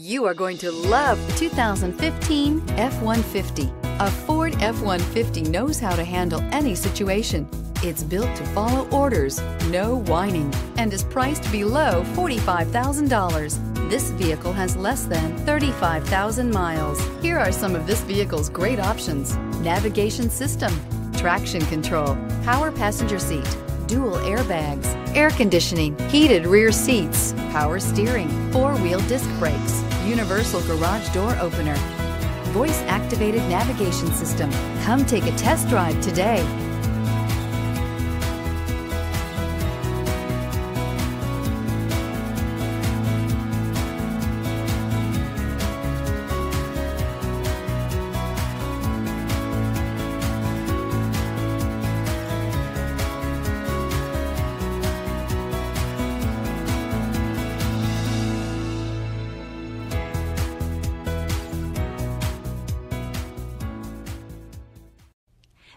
You are going to love the 2015 F-150. A Ford F-150 knows how to handle any situation. It's built to follow orders, no whining, and is priced below $45,000. This vehicle has less than 35,000 miles. Here are some of this vehicle's great options. Navigation system, traction control, power passenger seat, dual airbags, air conditioning, heated rear seats, power steering, four-wheel disc brakes, universal garage door opener, voice activated navigation system. Come take a test drive today.